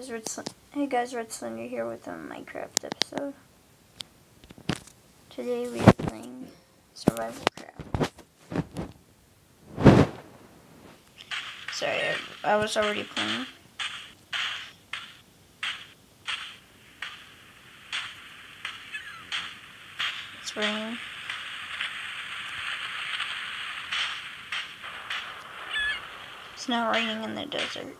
Hey guys, Red Slender here with a Minecraft episode. Today we are playing Survival Craft. Sorry, I, I was already playing. It's raining. It's not raining in the desert.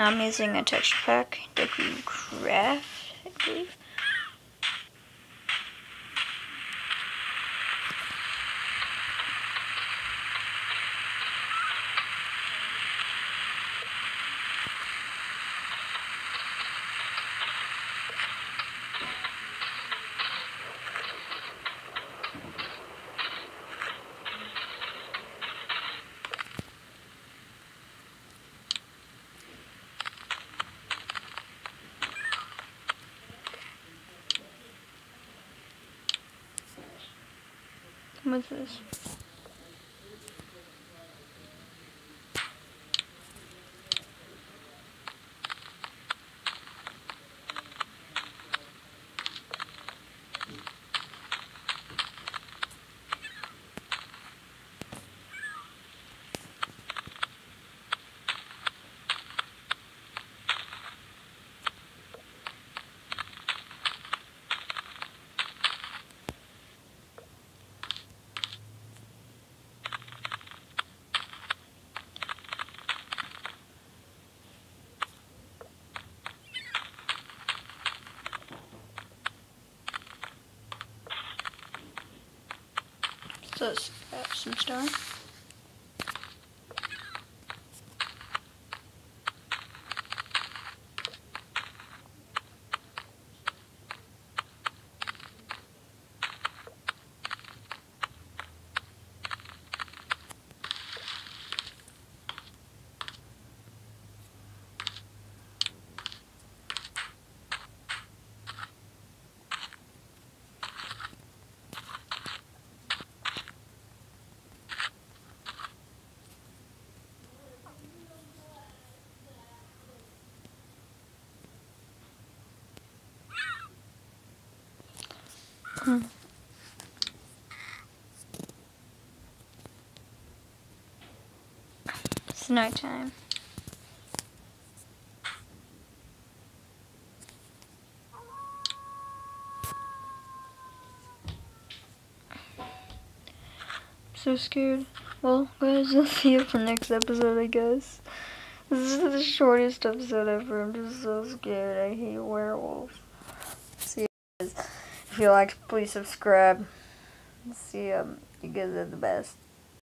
I'm using a texture pack, Deku Craft, I believe. What's this? Let's grab some stone. It's night time. so scared. Well, guys, I'll see you for next episode, I guess. This is the shortest episode ever. I'm just so scared. I hate werewolves. See you guys. If you liked, please subscribe. See you. You guys are the best.